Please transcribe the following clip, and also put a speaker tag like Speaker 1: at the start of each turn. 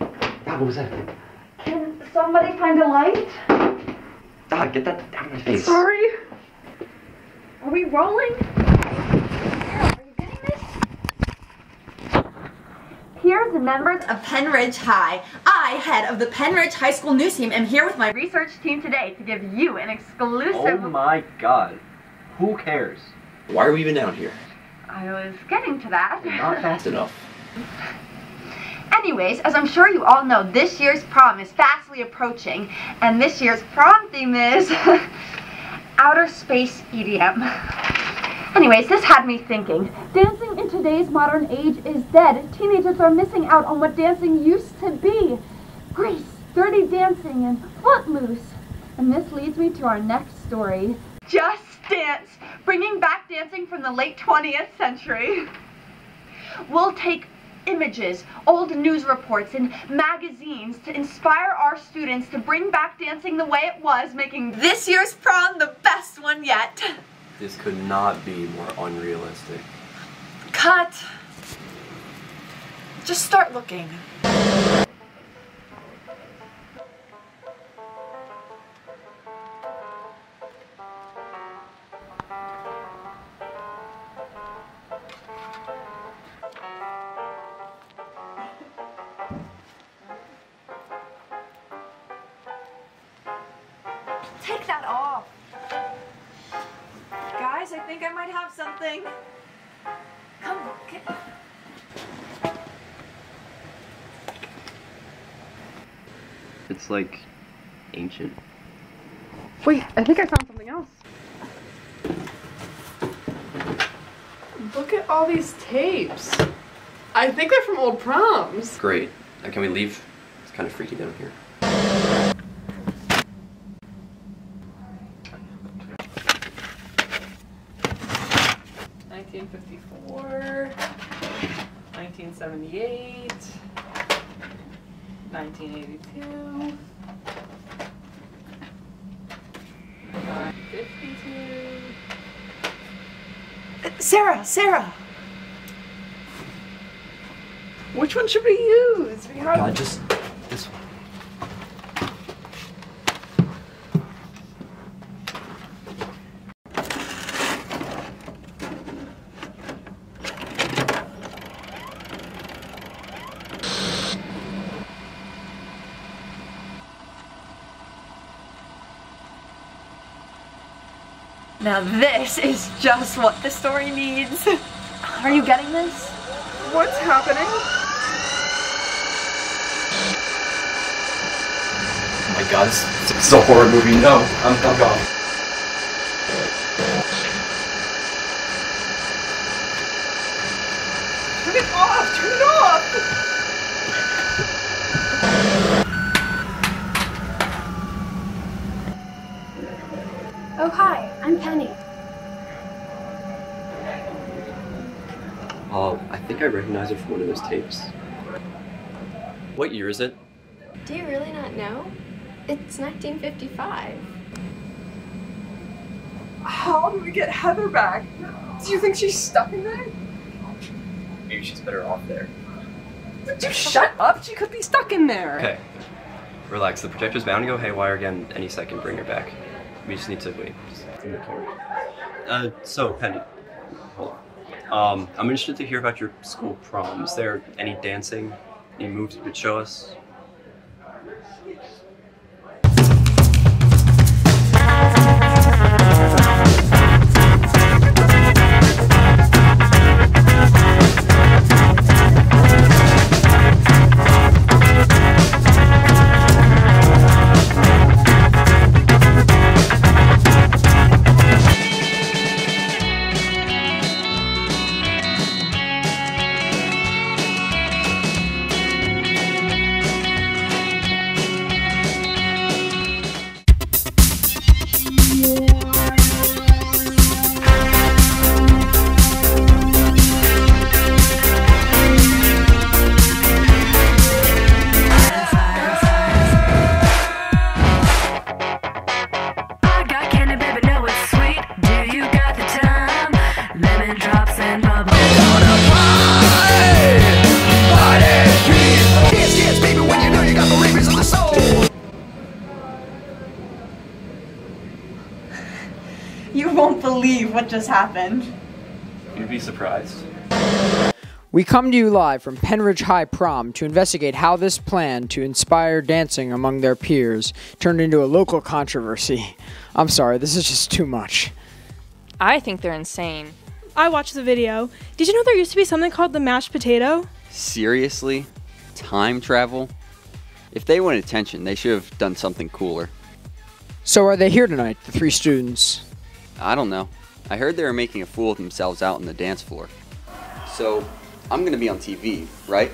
Speaker 1: Ah, what was that?
Speaker 2: Can somebody find a light?
Speaker 1: Ah, get that out of my face.
Speaker 2: Sorry. Are we rolling? Are you getting this? Here's the members of Penridge High. I, head of the Penridge High School News Team, am here with my research team today to give you an exclusive.
Speaker 1: Oh my god. Who cares?
Speaker 3: Why are we even down here?
Speaker 2: I was getting to that.
Speaker 1: Not fast enough.
Speaker 2: Anyways, as I'm sure you all know, this year's prom is fastly approaching, and this year's prom theme is outer space EDM. Anyways, this had me thinking. Dancing in today's modern age is dead. Teenagers are missing out on what dancing used to be. Grease, dirty dancing, and footloose. And this leads me to our next story. Just Dance, bringing back dancing from the late 20th century. We'll take images, old news reports, and magazines to inspire our students to bring back dancing the way it was, making this year's prom the best one yet.
Speaker 3: This could not be more unrealistic.
Speaker 2: Cut. Just start looking. Take that off. Guys, I think I might have something. Come, get.
Speaker 3: It's like ancient.
Speaker 4: Wait, I think I found something else. Look at all these tapes. I think they're from old proms.
Speaker 3: Great. Now can we leave? It's kind of freaky down here.
Speaker 4: Nineteen fifty-four, nineteen seventy-eight, nineteen eighty-two, fifty-two.
Speaker 2: Sarah, Sarah.
Speaker 4: Which one should we use? We have
Speaker 3: God, just this one.
Speaker 2: Now this is just what the story needs. Are you getting this?
Speaker 4: What's happening?
Speaker 3: Oh my god, this, this is a horror movie. No, I'm, I'm gone.
Speaker 4: Turn it off! Turn it off!
Speaker 5: Oh, hi, Penny.
Speaker 3: Oh, I think I recognize it from one of those tapes. What year is it?
Speaker 5: Do you really not know? It's 1955.
Speaker 4: How do we get Heather back? Do you think she's stuck in there?
Speaker 3: Maybe she's better off there.
Speaker 4: you shut up! She could be stuck in there.
Speaker 3: Okay. Relax. The projector's bound to go haywire again any second. Bring her back. We just need to wait. Uh, so, Penny. Hold on. Um, I'm interested to hear about your school prom. Is there any dancing, any moves you could show us?
Speaker 4: Just happened.
Speaker 3: You'd be surprised.
Speaker 6: We come to you live from Penridge High Prom to investigate how this plan to inspire dancing among their peers turned into a local controversy. I'm sorry, this is just too much.
Speaker 7: I think they're insane.
Speaker 8: I watched the video. Did you know there used to be something called the mashed potato?
Speaker 9: Seriously? Time travel? If they want attention, they should have done something cooler.
Speaker 6: So are they here tonight, the three students?
Speaker 9: I don't know. I heard they were making a fool of themselves out on the dance floor. So, I'm gonna be on TV, right?